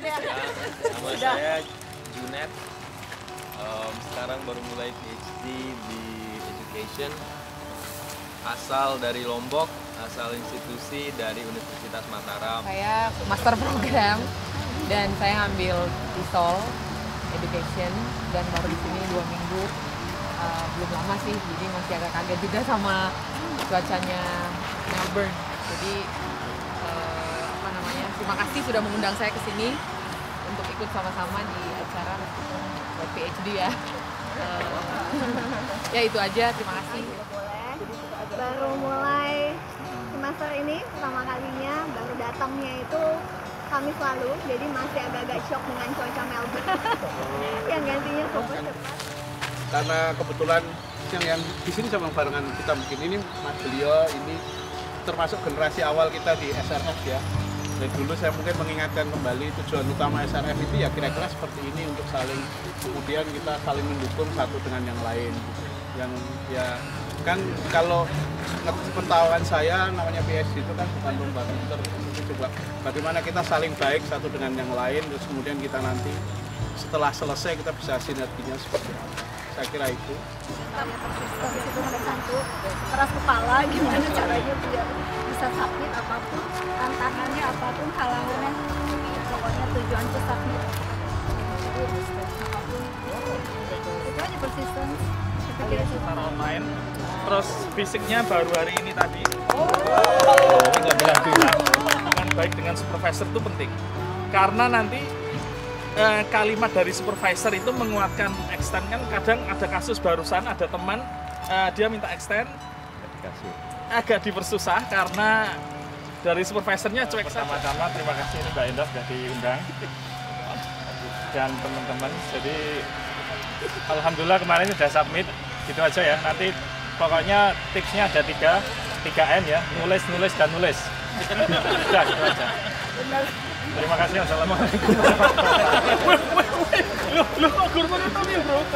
Nama saya Junet. Um, sekarang baru mulai PhD di Education. Asal dari Lombok, asal institusi dari Universitas Mataram. Saya master program dan saya ngambil di Seoul Education dan baru di sini dua minggu. Uh, belum lama sih, jadi masih agak kaget juga sama cuacanya Melbourne. Jadi? Terima kasih sudah mengundang saya ke sini untuk ikut sama-sama di acara PhD ya. Uh, ya itu aja, terima kasih. boleh baru mulai semester ini pertama kalinya baru datangnya itu Kamis lalu jadi masih agak-agak shock dengan cuaca Melbourne yang gantinya super cepat karena kebetulan yang yang di sini sama barengan kita mungkin ini Mas beliau ini termasuk generasi awal kita di SRF ya. Dan dulu saya mungkin mengingatkan kembali tujuan utama SRF itu ya kira-kira seperti ini untuk saling kemudian kita saling mendukung satu dengan yang lain. Yang ya kan kalau pengetahuan saya namanya PhD itu kan bukan pinter itu juga bagaimana kita saling baik satu dengan yang lain terus kemudian kita nanti setelah selesai kita bisa sinerginya seperti apa saya kira itu itu keras kepala gimana caranya biar bisa submit apa pun tantangannya apa pun halangannya pokoknya tujuan submit. Apa pun itu aja itu secara online terus fisiknya baru hari ini tadi. Nggak bilang-bilang dengan baik dengan supervisor itu penting. Karena nanti eh, kalimat dari supervisor itu menguatkan extend kan kadang ada kasus barusan ada teman eh, dia minta extend agak dipersusah karena dari supervisornya cuek Pertama-tama terima kasih ini Mbak Indah sudah diundang dan teman-teman. Jadi alhamdulillah kemarin sudah submit gitu aja ya. Nanti pokoknya tipsnya ada tiga, tiga N ya, nulis, nulis dan nulis. Sudah gitu aja. Terima kasih. Assalamualaikum.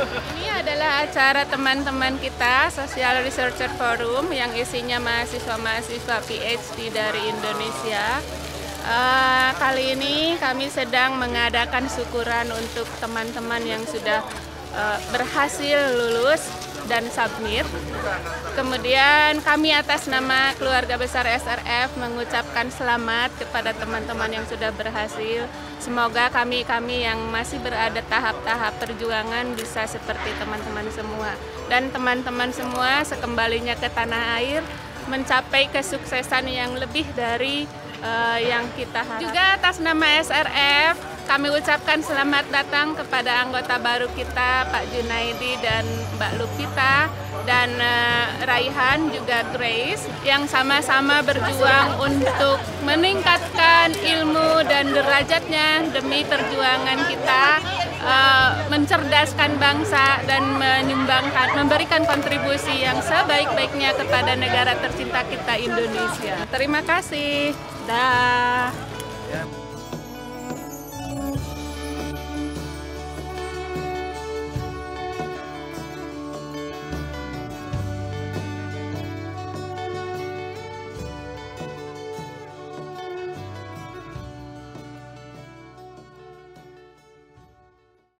Ini adalah acara teman-teman kita Social Researcher Forum yang isinya mahasiswa-mahasiswa PhD dari Indonesia. Eh, kali ini kami sedang mengadakan syukuran untuk teman-teman yang sudah eh, berhasil lulus dan submit. Kemudian kami atas nama keluarga besar SRF mengucapkan selamat kepada teman-teman yang sudah berhasil. Semoga kami-kami yang masih berada tahap-tahap perjuangan bisa seperti teman-teman semua. Dan teman-teman semua sekembalinya ke tanah air mencapai kesuksesan yang lebih dari eh, yang kita harapkan. Juga atas nama SRF kami ucapkan selamat datang kepada anggota baru kita Pak Junaidi dan Mbak Lupita dan eh, Raihan juga Grace yang sama-sama berjuang untuk meningkatkan ilmu dan derajatnya demi perjuangan kita eh, mencerdaskan bangsa dan menyumbangkan memberikan kontribusi yang sebaik-baiknya kepada negara tercinta kita Indonesia. Terima kasih. Dah.